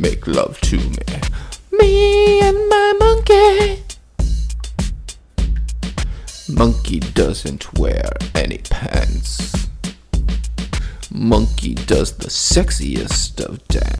make love to me. Me and my monkey. Monkey doesn't wear any pants. Monkey does the sexiest of dance.